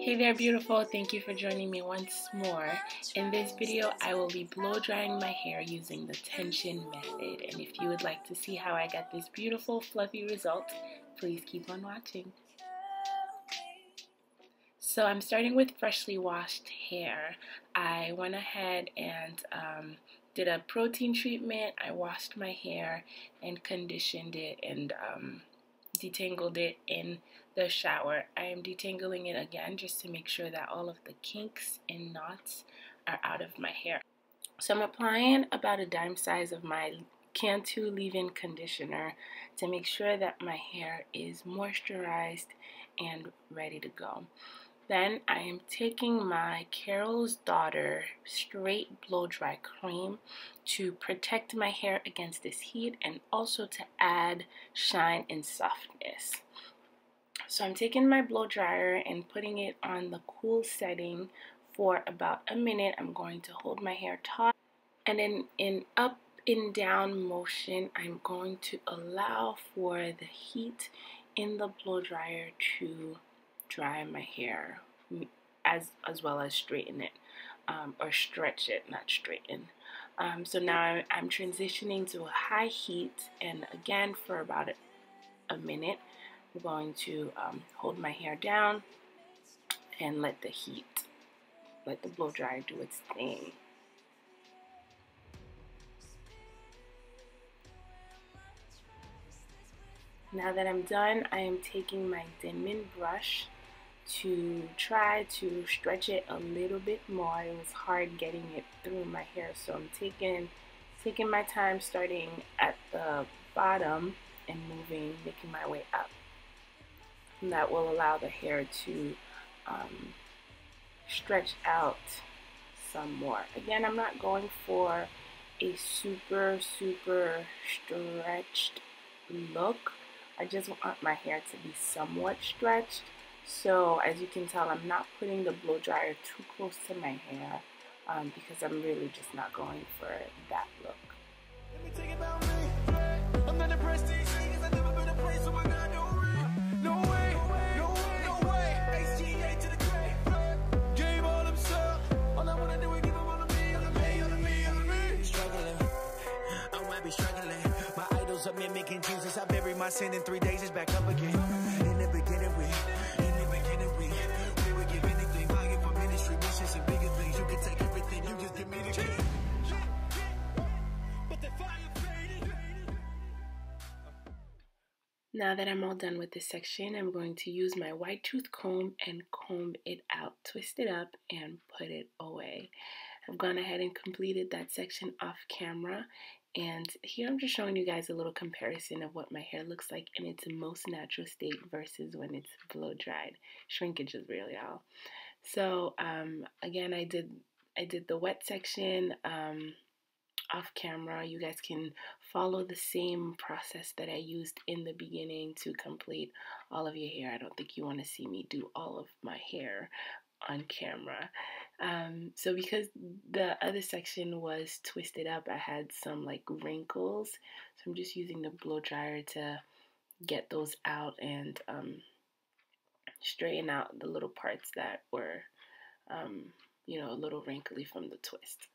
Hey there beautiful, thank you for joining me once more. In this video I will be blow drying my hair using the tension method and if you would like to see how I got this beautiful fluffy result, please keep on watching. So I'm starting with freshly washed hair. I went ahead and um, did a protein treatment, I washed my hair and conditioned it and um, detangled it in the shower. I am detangling it again just to make sure that all of the kinks and knots are out of my hair. So I'm applying about a dime size of my Cantu leave-in conditioner to make sure that my hair is moisturized and ready to go. Then I am taking my Carol's Daughter Straight Blow Dry Cream to protect my hair against this heat and also to add shine and softness. So I'm taking my blow dryer and putting it on the cool setting for about a minute. I'm going to hold my hair taut and then in up and down motion I'm going to allow for the heat in the blow dryer to dry my hair as as well as straighten it um, or stretch it not straighten. Um, so now I'm transitioning to a high heat and again for about a, a minute I'm going to um, hold my hair down and let the heat let the blow dryer do its thing. Now that I'm done, I am taking my Denman brush to try to stretch it a little bit more. It was hard getting it through my hair, so I'm taking taking my time starting at the bottom and moving, making my way up. And that will allow the hair to um, stretch out some more. Again, I'm not going for a super, super stretched look. I just want my hair to be somewhat stretched so as you can tell, I'm not putting the blow dryer too close to my hair um, because I'm really just not going for that look. mimicking Jesus. I bury my sin in three days, it's back up again. Now that I'm all done with this section, I'm going to use my white tooth comb and comb it out, twist it up, and put it away. I've gone ahead and completed that section off camera. And here I'm just showing you guys a little comparison of what my hair looks like in its most natural state versus when it's blow dried. Shrinkage is really all. So um, again, I did I did the wet section. Um, off camera. You guys can follow the same process that I used in the beginning to complete all of your hair. I don't think you want to see me do all of my hair on camera. Um, so because the other section was twisted up, I had some like wrinkles. So I'm just using the blow dryer to get those out and um, straighten out the little parts that were, um, you know, a little wrinkly from the twist.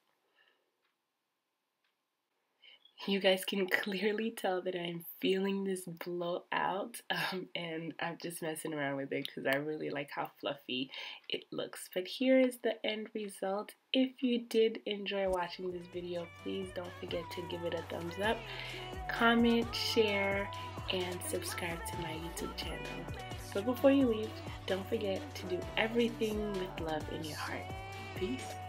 You guys can clearly tell that I'm feeling this blowout um, and I'm just messing around with it because I really like how fluffy it looks. But here is the end result. If you did enjoy watching this video, please don't forget to give it a thumbs up, comment, share, and subscribe to my YouTube channel. But before you leave, don't forget to do everything with love in your heart. Peace.